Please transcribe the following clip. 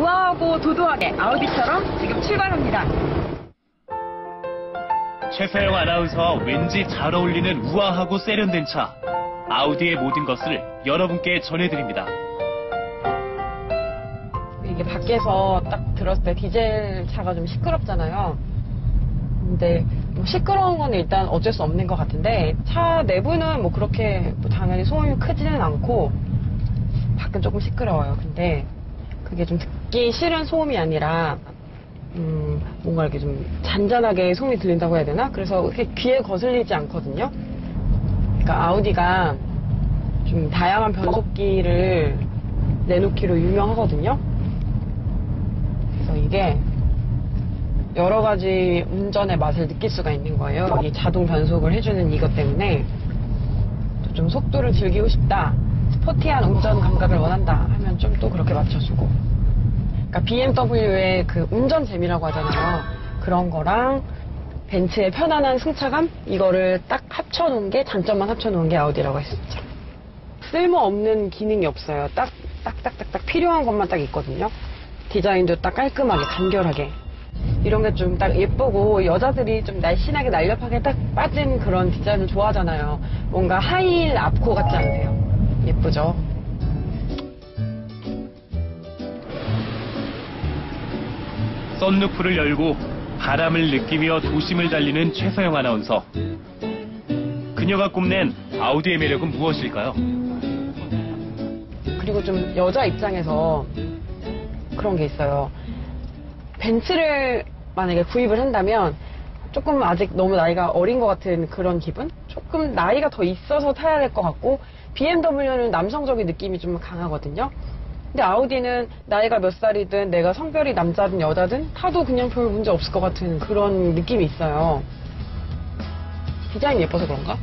우아하고 도도하게 아우디처럼 지금 출발합니다. 최서영 아나운서와 왠지 잘 어울리는 우아하고 세련된 차. 아우디의 모든 것을 여러분께 전해드립니다. 이게 밖에서 딱 들었을 때 디젤 차가 좀 시끄럽잖아요. 근데 뭐 시끄러운 건 일단 어쩔 수 없는 것 같은데 차 내부는 뭐 그렇게 뭐 당연히 소음이 크지는 않고 밖은 조금 시끄러워요. 근데 그게 좀 듣기 싫은 소음이 아니라 음, 뭔가 이렇게 좀 잔잔하게 소음이 들린다고 해야 되나? 그래서 그렇게 귀에 거슬리지 않거든요. 그러니까 아우디가 좀 다양한 변속기를 내놓기로 유명하거든요. 그래서 이게 여러 가지 운전의 맛을 느낄 수가 있는 거예요. 이 자동 변속을 해주는 이것 때문에 또좀 속도를 즐기고 싶다, 스포티한 운전 감각을 원한다 하면 좀 또 그렇게 맞춰주고. 그러니까 BMW의 그 운전 재미라고 하잖아요. 그런 거랑 벤츠의 편안한 승차감 이거를 딱 합쳐놓은 게 단점만 합쳐놓은 게 아우디라고 있죠. 쓸모없는 기능이 없어요. 딱, 딱, 딱, 딱, 딱 필요한 것만 딱 있거든요. 디자인도 딱 깔끔하게, 간결하게. 이런 게 좀 딱 예쁘고, 여자들이 좀 날씬하게, 날렵하게 딱 빠진 그런 디자인을 좋아하잖아요. 뭔가 하이힐 앞코 같지 않으세요? 예쁘죠? 썬루프를 열고 바람을 느끼며 도심을 달리는 최서영 아나운서. 그녀가 뽐낸 아우디의 매력은 무엇일까요? 그리고 좀 여자 입장에서 그런 게 있어요. 벤츠를 만약에 구입을 한다면 조금 아직 너무 나이가 어린 것 같은 그런 기분? 조금 나이가 더 있어서 타야 될 것 같고 BMW는 남성적인 느낌이 좀 강하거든요. 근데 아우디는 나이가 몇 살이든 내가 성별이 남자든 여자든 타도 그냥 별 문제 없을 것 같은 그런 느낌이 있어요. 디자인이 예뻐서 그런가?